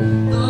auction.